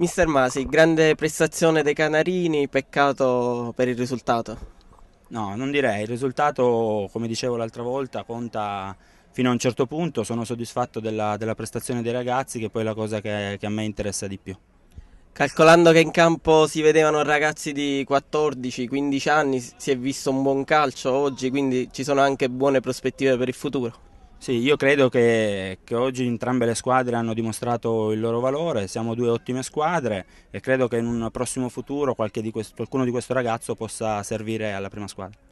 Mister Masi, grande prestazione dei Canarini, peccato per il risultato. No, non direi, il risultato come dicevo l'altra volta conta fino a un certo punto, sono soddisfatto della, della prestazione dei ragazzi che poi è la cosa che, che a me interessa di più. Calcolando che in campo si vedevano ragazzi di 14-15 anni, si è visto un buon calcio oggi, quindi ci sono anche buone prospettive per il futuro. Sì, io credo che, che, oggi entrambe le squadre hanno dimostrato il loro valore, siamo due ottime squadre e credo che in un prossimo futuro di questo, qualcuno di questo ragazzo possa servire alla prima squadra.